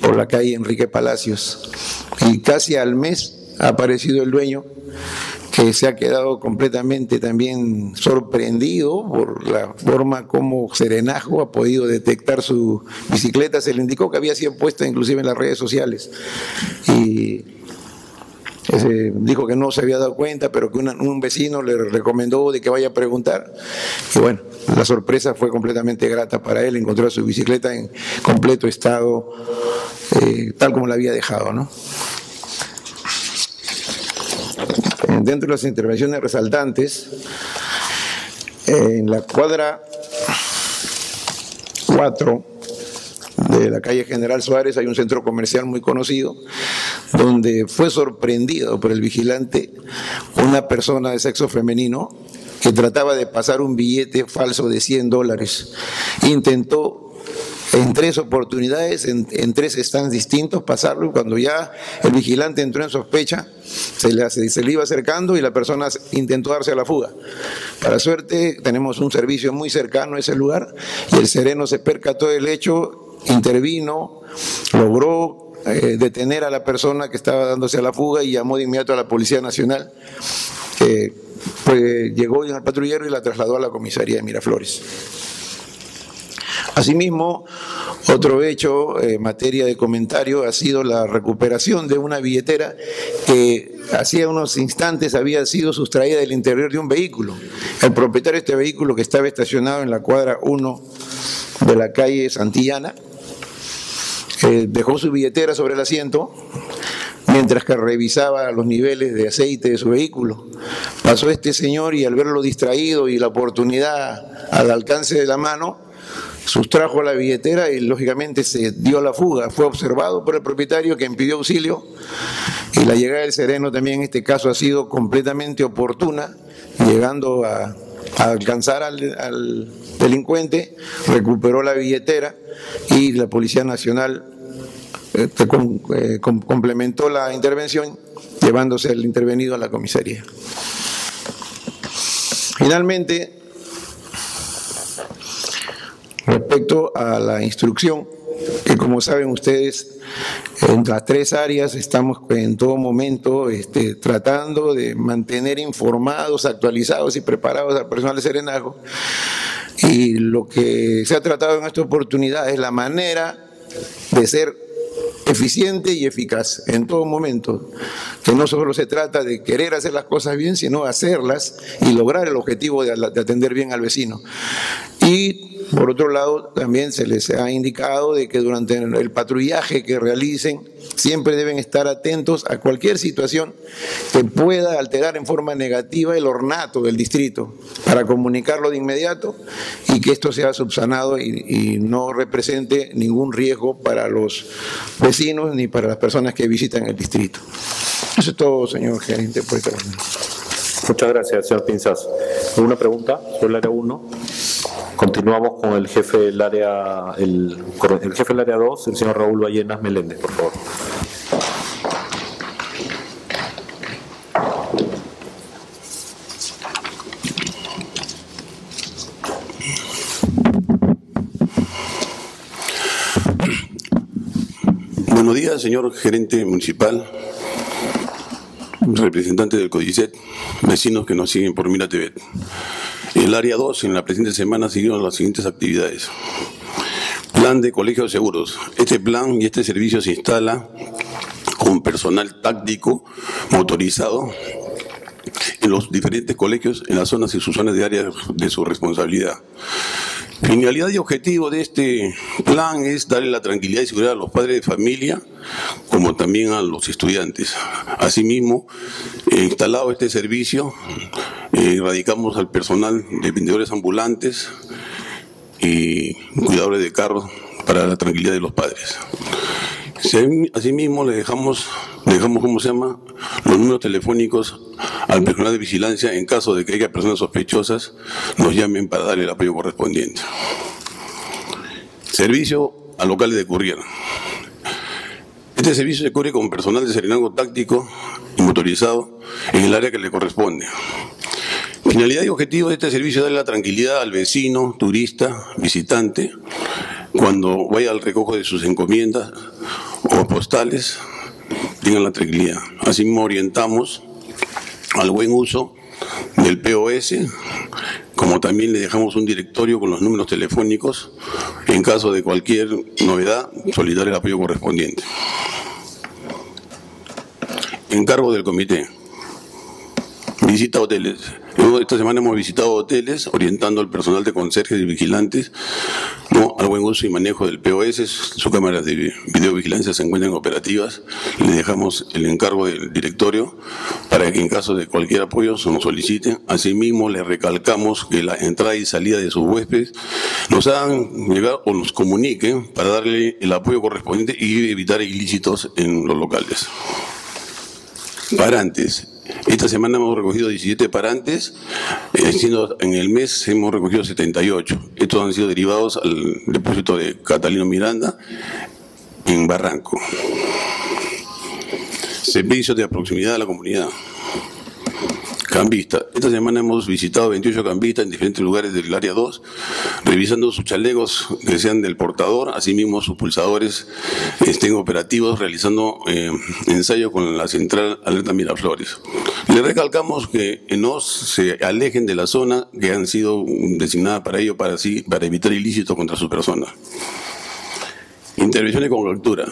I: por la calle Enrique Palacios. Y casi al mes ha aparecido el dueño que se ha quedado completamente también sorprendido por la forma como Serenajo ha podido detectar su bicicleta. Se le indicó que había sido puesta inclusive en las redes sociales y dijo que no se había dado cuenta, pero que un vecino le recomendó de que vaya a preguntar. Y bueno, la sorpresa fue completamente grata para él encontrar su bicicleta en completo estado, eh, tal como la había dejado, ¿no? Dentro de las intervenciones resaltantes, en la cuadra 4 de la calle General Suárez hay un centro comercial muy conocido, donde fue sorprendido por el vigilante una persona de sexo femenino que trataba de pasar un billete falso de 100 dólares. Intentó en tres oportunidades, en, tres stands distintos, pasarlo cuando ya el vigilante entró en sospecha, se le, iba acercando y la persona intentó darse a la fuga. Para suerte, tenemos un servicio muy cercano a ese lugar y el sereno se percató del hecho, intervino, logró eh, detener a la persona que estaba dándose a la fuga y llamó de inmediato a la Policía Nacional, que pues, llegó al patrullero y la trasladó a la comisaría de Miraflores. Asimismo, otro hecho en materia de comentario ha sido la recuperación de una billetera que hacía unos instantes había sido sustraída del interior de un vehículo. El propietario de este vehículo que estaba estacionado en la cuadra 1 de la calle Santillana eh, dejó su billetera sobre el asiento mientras que revisaba los niveles de aceite de su vehículo. Pasó este señor y al verlo distraído y la oportunidad al alcance de la mano, sustrajo la billetera y lógicamente se dio la fuga. Fue observado por el propietario que pidió auxilio y la llegada del sereno también en este caso ha sido completamente oportuna, llegando a, alcanzar al, delincuente, recuperó la billetera y la Policía Nacional eh, eh, complementó la intervención llevándose al intervenido a la comisaría. Finalmente, Respecto a la instrucción, que como saben ustedes, en las tres áreas estamos en todo momento este, tratando de mantener informados, actualizados y preparados al personal de Serenajo. Y lo que se ha tratado en esta oportunidad es la manera de ser eficiente y eficaz en todo momento, que no solo se trata de querer hacer las cosas bien, sino hacerlas y lograr el objetivo de, atender bien al vecino. Y por otro lado, también se les ha indicado de que durante el patrullaje que realicen siempre deben estar atentos a cualquier situación que pueda alterar en forma negativa el ornato del distrito para comunicarlo de inmediato y que esto sea subsanado y, no represente ningún riesgo para los vecinos ni para las personas que visitan el distrito. Eso es todo, señor gerente.
A: Muchas gracias, señor Pinzas. ¿Alguna pregunta sobre área 1? Continuamos con el jefe del área, el, jefe del área 2, el señor Raúl Ballenas Meléndez, por favor.
J: Buenos días, señor gerente municipal, representante del CODICET, vecinos que nos siguen por Mira TV. El área 2, en la presente semana, siguieron las siguientes actividades. Plan de colegios seguros. Este plan y este servicio se instala con personal táctico motorizado en los diferentes colegios en las zonas y sus zonas de área de su responsabilidad. Finalidad y objetivo de este plan es darle la tranquilidad y seguridad a los padres de familia, como también a los estudiantes. Asimismo, instalado este servicio, eh, erradicamos al personal de vendedores ambulantes y cuidadores de carros para la tranquilidad de los padres. Asimismo, le dejamos, dejamos, ¿cómo se llama?, los números telefónicos al personal de vigilancia en caso de que haya personas sospechosas, nos llamen para darle el apoyo correspondiente. Servicio a locales de courier. Este servicio se cubre con personal de serenazgo táctico y motorizado en el área que le corresponde. Finalidad y objetivo de este servicio es darle la tranquilidad al vecino, turista, visitante, cuando vaya al recojo de sus encomiendas o postales, tengan la tranquilidad. Así orientamos al buen uso del POS, como también le dejamos un directorio con los números telefónicos en caso de cualquier novedad, solicitar el apoyo correspondiente. Encargo del comité. Visita a Esta semana hemos visitado hoteles orientando al personal de conserjes y vigilantes ¿no? al buen uso y manejo del POS. Sus cámaras de videovigilancia se encuentran operativas. Le dejamos el encargo del directorio para que en caso de cualquier apoyo se nos solicite. Asimismo, le recalcamos que la entrada y salida de sus huéspedes nos hagan llegar o nos comuniquen para darle el apoyo correspondiente y evitar ilícitos en los locales. Parantes. Esta semana hemos recogido 17 parantes, eh, siendo en el mes hemos recogido 78. Estos han sido derivados al depósito de Catalino Miranda en Barranco. Servicios de proximidad a la comunidad. Cambista. Esta semana hemos visitado 28 cambistas en diferentes lugares del área 2, revisando sus chalecos que sean del portador, asimismo sus pulsadores estén operativos, realizando eh, ensayos con la central alerta Miraflores. Le recalcamos que no se alejen de la zona que han sido designadas para ello, para, así, para evitar ilícitos contra sus personas. Intervenciones con captura.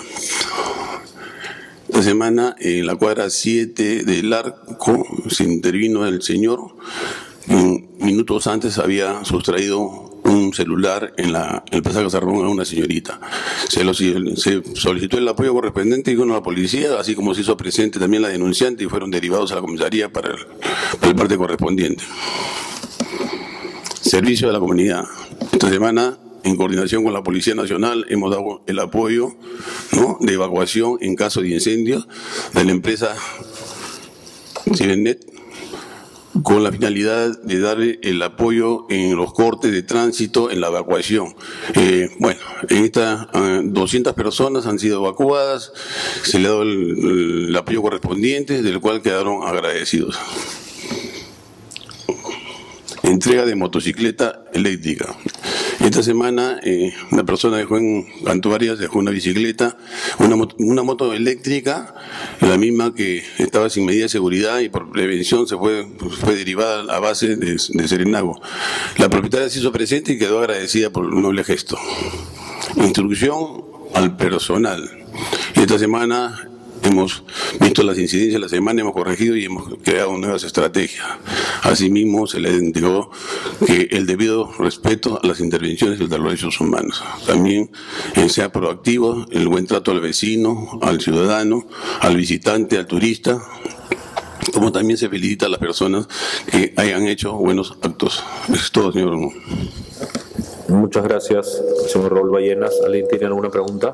J: Esta semana, en la cuadra 7 del arco, se intervino el señor. minutos antes había sustraído un celular en la, el pasaje a una señorita. Se, se, solicitó el apoyo correspondiente y con la policía, así como se hizo presente también la denunciante y fueron derivados a la comisaría para el parte correspondiente. Servicio de la comunidad. Esta semana en coordinación con la Policía Nacional, hemos dado el apoyo de evacuación en caso de incendio de la empresa Cibernet con la finalidad de darle el apoyo en los cortes de tránsito, en la evacuación. Eh, bueno, en estas 200 personas han sido evacuadas, se le ha dado el apoyo correspondiente, del cual quedaron agradecidos. Entrega de motocicleta eléctrica. Esta semana eh, una persona dejó en Cantuarias, dejó una bicicleta, una moto, una moto eléctrica, la misma que estaba sin medida de seguridad y por prevención se fue, fue derivada a base de, de Serenago. La propietaria se hizo presente y quedó agradecida por el noble gesto. Instrucción al personal. Esta semana Hemos visto las incidencias de la semana, hemos corregido y hemos creado nuevas estrategias. Asimismo, se le entregó que el debido respeto a las intervenciones de los derechos humanos. También eh, sea proactivo el buen trato al vecino, al ciudadano, al visitante, al turista, como también se felicita a las personas que hayan hecho buenos actos. Eso es todo, señor.
A: Muchas gracias, señor Raúl Ballenas. ¿Alguien tiene alguna pregunta?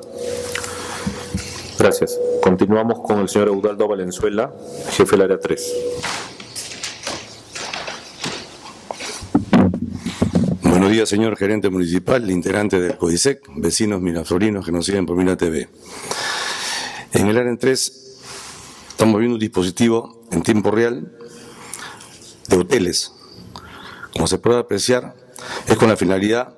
A: Gracias. Continuamos con el señor Eudaldo Valenzuela, jefe del área 3.
K: Buenos días, señor gerente municipal, integrante del CODISEC, vecinos miraflorinos que nos siguen por Mina TV. En el área 3 estamos viendo un dispositivo en tiempo real de hoteles. Como se puede apreciar, es con la finalidad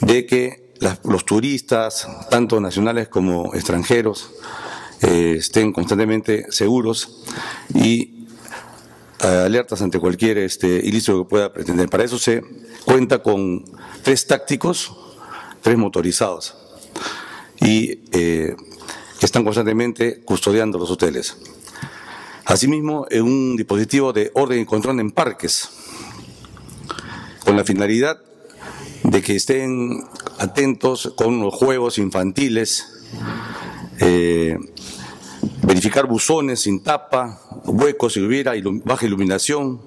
K: de que los turistas, tanto nacionales como extranjeros, eh, estén constantemente seguros y eh, alertas ante cualquier este, ilícito que pueda pretender. Para eso se cuenta con tres tácticos, tres motorizados, y eh, que están constantemente custodiando los hoteles. Asimismo, en un dispositivo de orden y control en parques, con la finalidad de que estén atentos con los juegos infantiles, eh, verificar buzones sin tapa, huecos si hubiera, baja iluminación,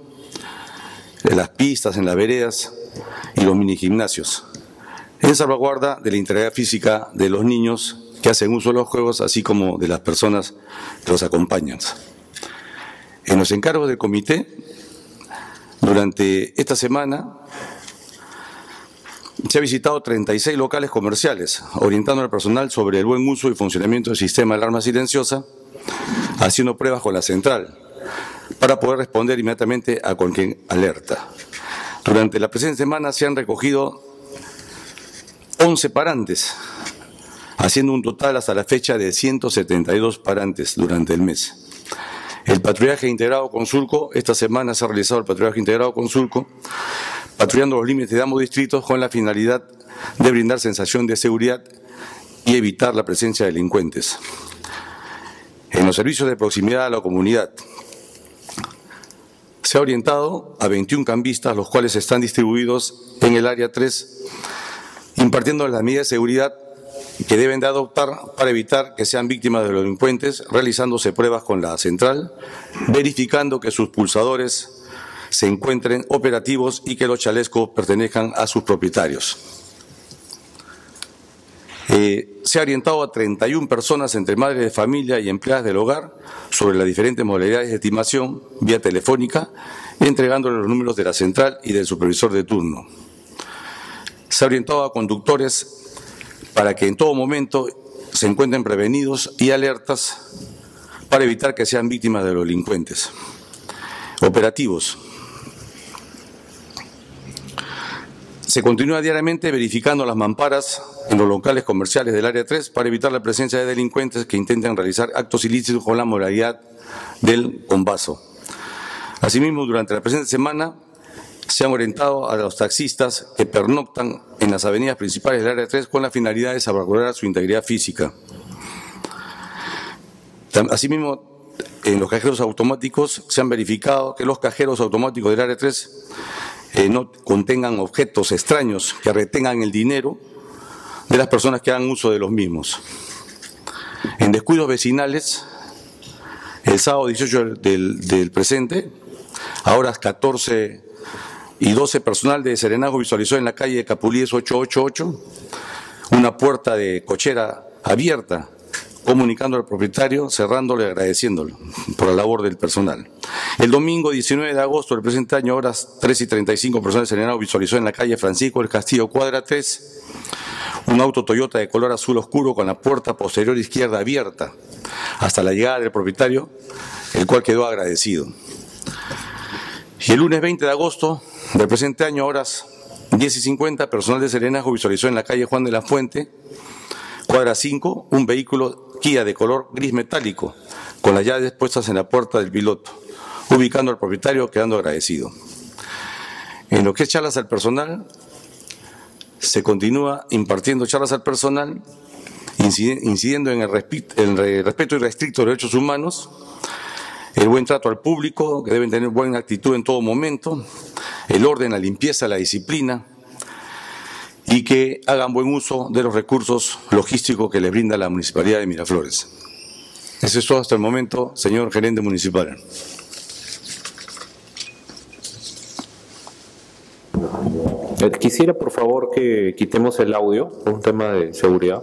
K: en las pistas, en las veredas y los mini gimnasios, en salvaguarda de la integridad física de los niños que hacen uso de los juegos, así como de las personas que los acompañan. En los encargos del comité, durante esta semana se ha visitado 36 locales comerciales, orientando al personal sobre el buen uso y funcionamiento del sistema de alarma silenciosa, haciendo pruebas con la central, para poder responder inmediatamente a cualquier alerta. Durante la presente semana se han recogido 11 parantes, haciendo un total hasta la fecha de 172 parantes durante el mes. El patrullaje integrado con Surco, esta semana se ha realizado el patrullaje integrado con Surco, patrullando los límites de ambos distritos con la finalidad de brindar sensación de seguridad y evitar la presencia de delincuentes. En los servicios de proximidad a la comunidad se ha orientado a 21 cambistas, los cuales están distribuidos en el área 3, impartiendo las medidas de seguridad que deben de adoptar para evitar que sean víctimas de los delincuentes, realizándose pruebas con la central, verificando que sus pulsadores se encuentren operativos y que los chalescos pertenezcan a sus propietarios. Eh, se ha orientado a 31 personas entre madres de familia y empleadas del hogar sobre las diferentes modalidades de estimación vía telefónica, entregándoles los números de la central y del supervisor de turno. Se ha orientado a conductores para que en todo momento se encuentren prevenidos y alertas para evitar que sean víctimas de los delincuentes. Operativos. Se continúa diariamente verificando las mamparas en los locales comerciales del área 3 para evitar la presencia de delincuentes que intenten realizar actos ilícitos con la modalidad del combazo. Asimismo, durante la presente semana se han orientado a los taxistas que pernoctan en las avenidas principales del área 3 con la finalidad de salvaguardar su integridad física. Asimismo, en los cajeros automáticos se han verificado que los cajeros automáticos del área 3 eh, no contengan objetos extraños que retengan el dinero de las personas que hagan uso de los mismos. En descuidos vecinales, el sábado 18 del, presente, a horas 14 y 12, personal de Serenazgo visualizó en la calle Capulíes 888 una puerta de cochera abierta comunicando al propietario, cerrándole agradeciéndolo por la labor del personal. El domingo 19 de agosto del presente año, horas 3 y 35, personal serenado visualizó en la calle Francisco del Castillo Cuadra 3 un auto Toyota de color azul oscuro con la puerta posterior izquierda abierta hasta la llegada del propietario, el cual quedó agradecido. Y el lunes 20 de agosto del presente año, horas 10 y 50, personal de Serenazgo visualizó en la calle Juan de la Fuente, cuadra 5, un vehículo Kia de color gris metálico, con las llaves puestas en la puerta del piloto, ubicando al propietario quedando agradecido. En lo que es charlas al personal, se continúa impartiendo charlas al personal, incidiendo en el, respeto y restricto de derechos humanos, el buen trato al público, que deben tener buena actitud en todo momento, el orden, la limpieza, la disciplina, y que hagan buen uso de los recursos logísticos que les brinda la Municipalidad de Miraflores. Eso es todo hasta el momento, señor gerente municipal.
A: Eh, quisiera, por favor, que quitemos el audio, un tema de seguridad.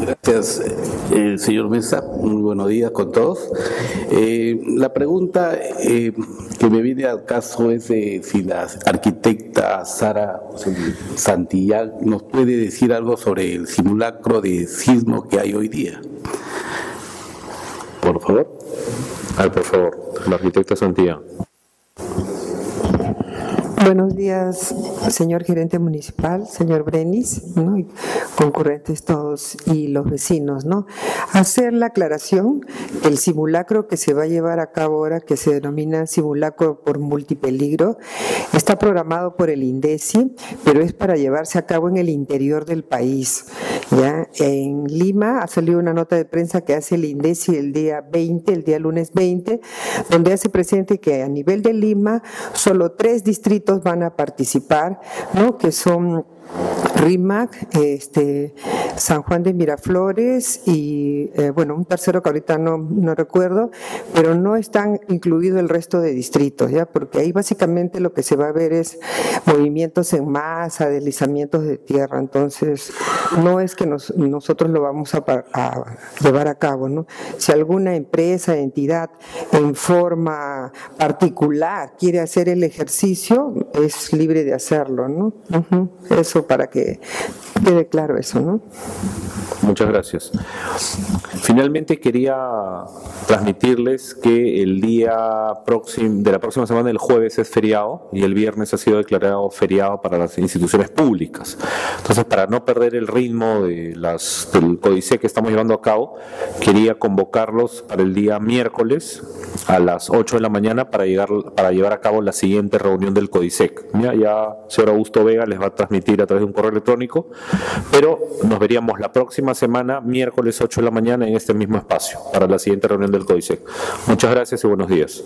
L: Gracias, eh, señor Mesa. Muy buenos días con todos. Eh, la pregunta eh, que me viene al caso es si la arquitecta Sara Santillán nos puede decir algo sobre el simulacro de sismo que hay hoy día.
A: Por favor. Ay, por favor, la arquitecta Santillán.
M: Buenos días, señor gerente municipal, señor Brenis, ¿no? concurrentes todos y los vecinos. ¿no? Hacer la aclaración el simulacro que se va a llevar a cabo ahora, que se denomina simulacro por multipeligro, está programado por el INDECI, pero es para llevarse a cabo en el interior del país. ¿Ya? En Lima ha salido una nota de prensa que hace el INDECI el día 20, el día lunes 20, donde hace presente que a nivel de Lima solo tres distritos van a participar, ¿no? que son RIMAC, este, San Juan de Miraflores y, eh, bueno, un tercero que ahorita no, no recuerdo, pero no están incluido el resto de distritos, ¿ya? Porque ahí básicamente lo que se va a ver es movimientos en masa, deslizamientos de tierra, entonces no es que nosotros lo vamos a, a, llevar a cabo, ¿no? Si alguna empresa, entidad en forma particular quiere hacer el ejercicio, es libre de hacerlo, ¿no? Eso para que quede claro eso, ¿no?
A: Muchas gracias. Finalmente quería transmitirles que el día próximo, de la próxima semana, el jueves es feriado y el viernes ha sido declarado feriado para las instituciones públicas. Entonces, para no perder el ritmo de las, del códice que estamos llevando a cabo, quería convocarlos para el día miércoles a las 8 de la mañana para, llegar, para llevar a cabo la siguiente reunión del CODISEC. Ya, ya señor Augusto Vega les va a transmitir a través de un correo electrónico, pero nos veríamos la próxima semana, miércoles 8 de la mañana, en este mismo espacio, para la siguiente reunión del CODISEC. Muchas gracias y buenos días.